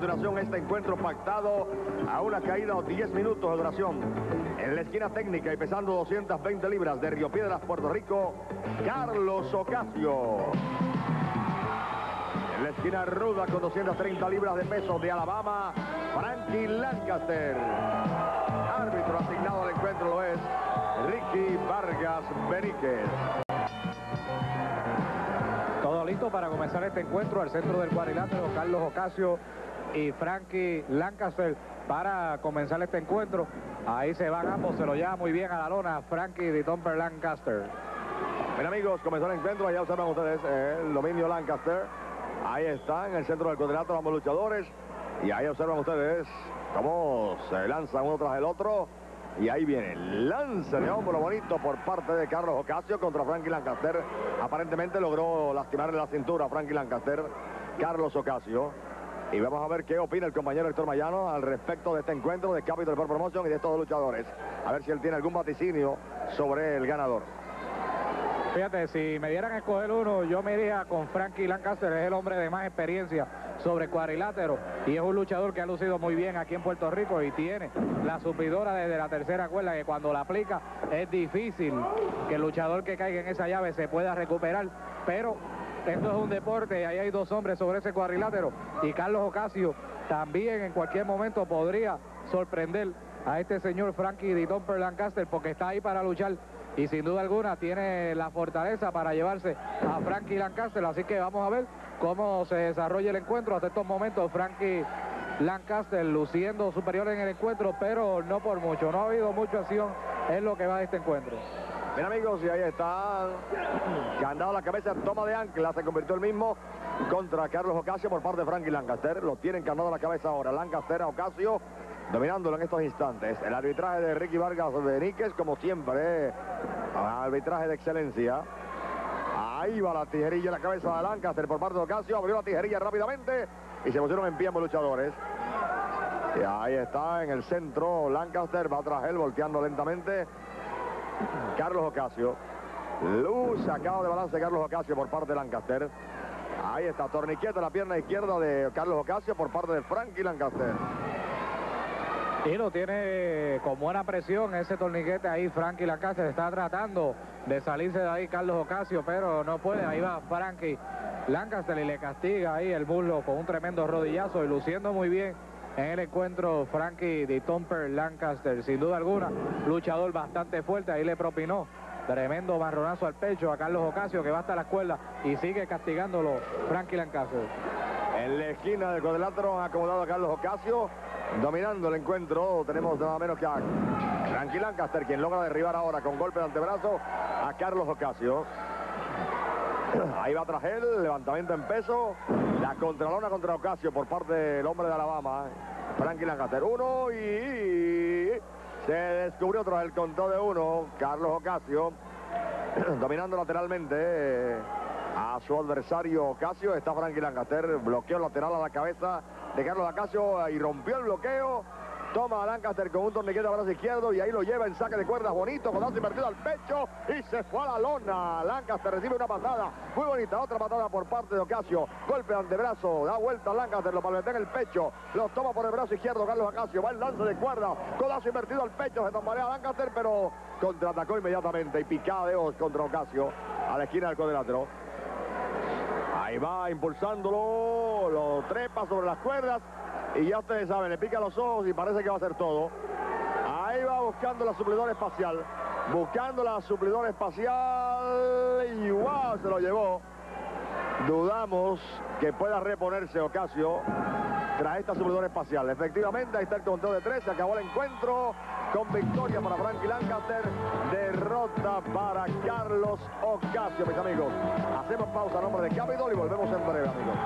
continuación este encuentro pactado a una caída de 10 minutos de duración. En la esquina técnica y pesando 220 libras de Río Piedras, Puerto Rico, Carlos Ocasio. En la esquina ruda con 230 libras de peso de Alabama, Frankie Lancaster. Árbitro asignado al encuentro lo es Ricky Vargas Beníquez. Todo listo para comenzar este encuentro al centro del cuadrilátero, Carlos Ocasio y Frankie Lancaster para comenzar este encuentro. Ahí se van ambos, se lo lleva muy bien a la lona Frankie de Tomper Lancaster. Bien amigos, comenzó el encuentro, allá observan ustedes el dominio Lancaster. Ahí está, en el centro del cuadrilátero ambos luchadores. Y ahí observan ustedes cómo se lanzan uno tras el otro. Y ahí viene el lance de hombro bonito por parte de Carlos Ocasio contra Frankie Lancaster. Aparentemente logró lastimarle la cintura a Frankie Lancaster, Carlos Ocasio. Y vamos a ver qué opina el compañero Héctor Mayano al respecto de este encuentro de Capital por Promotion y de estos luchadores. A ver si él tiene algún vaticinio sobre el ganador. Fíjate, si me dieran a escoger uno, yo me iría con Frankie Lancaster, es el hombre de más experiencia sobre cuadrilátero y es un luchador que ha lucido muy bien aquí en Puerto Rico y tiene la supidora desde la tercera cuerda que cuando la aplica es difícil que el luchador que caiga en esa llave se pueda recuperar, pero esto es un deporte. Ahí hay dos hombres sobre ese cuadrilátero. Y Carlos Ocasio también en cualquier momento podría sorprender a este señor Frankie de Tomper Lancaster porque está ahí para luchar. Y sin duda alguna tiene la fortaleza para llevarse a Frankie Lancaster, así que vamos a ver cómo se desarrolla el encuentro. Hasta estos momentos Frankie Lancaster luciendo superior en el encuentro, pero no por mucho, no ha habido mucha acción en lo que va de este encuentro. Bien amigos, y ahí está dado la cabeza, toma de ancla, se convirtió el mismo contra Carlos Ocasio por parte de Frankie Lancaster. Lo tienen candado la cabeza ahora, Lancaster a Ocasio, dominándolo en estos instantes. El arbitraje de Ricky Vargas de Níquez, como siempre, arbitraje de excelencia. Ahí va la tijerilla en la cabeza de Lancaster por parte de Ocasio, abrió la tijerilla rápidamente y se pusieron en pie ambos luchadores. Y ahí está en el centro Lancaster, va tras él volteando lentamente. Carlos Ocasio. Luz sacado de balance Carlos Ocasio por parte de Lancaster. Ahí está, torniquete la pierna izquierda de Carlos Ocasio por parte de Frankie Lancaster. Y lo tiene con buena presión ese torniquete ahí Frankie Lancaster. Está tratando de salirse de ahí Carlos Ocasio, pero no puede. Ahí va Frankie Lancaster y le castiga ahí el muslo con un tremendo rodillazo y luciendo muy bien en el encuentro Frankie de Tomper Lancaster. Sin duda alguna, luchador bastante fuerte. Ahí le propinó tremendo marronazo al pecho a Carlos Ocasio que va hasta la escuela y sigue castigándolo Frankie Lancaster. En la esquina del cuadrilátero ha acomodado a Carlos Ocasio. Dominando el encuentro tenemos nada menos que a Frankie Lancaster, quien logra derribar ahora con golpe de antebrazo a Carlos Ocasio. Ahí va tras él, levantamiento en peso. La contralona contra Ocasio por parte del hombre de Alabama, Frankie Lancaster. Uno y se descubrió tras el contó de uno, Carlos Ocasio, dominando lateralmente eh, a su adversario Ocasio. Está Frankie Lancaster, bloqueo lateral a la cabeza de Carlos Ocasio y rompió el bloqueo. Toma a Lancaster con un torniquete a brazo izquierdo y ahí lo lleva en saque de cuerdas bonito, codazo invertido al pecho y se fue a la lona. Lancaster recibe una patada muy bonita, otra patada por parte de Ocasio. Golpe de antebrazo, da vuelta a Lancaster, lo palmetea en el pecho, lo toma por el brazo izquierdo Carlos Ocasio, va el lance de cuerda, codazo invertido al pecho, se tambarea a Lancaster, pero contraatacó inmediatamente y picada de ojos contra Ocasio a la esquina del cuadrilátero. Ahí va impulsándolo, lo trepa sobre las cuerdas y ya ustedes saben, le pica los ojos y parece que va a ser todo. Ahí va buscando la suplidora espacial. Buscando la suplidora espacial. Y wow, se lo llevó. Dudamos que pueda reponerse Ocasio tras esta suplidora espacial. Efectivamente, ahí está el conteo de tres. Se acabó el encuentro con victoria para Frankie Lancaster. Derrota para Carlos Ocasio, mis amigos. Hacemos pausa a nombre de Capitol y volvemos en breve, amigos.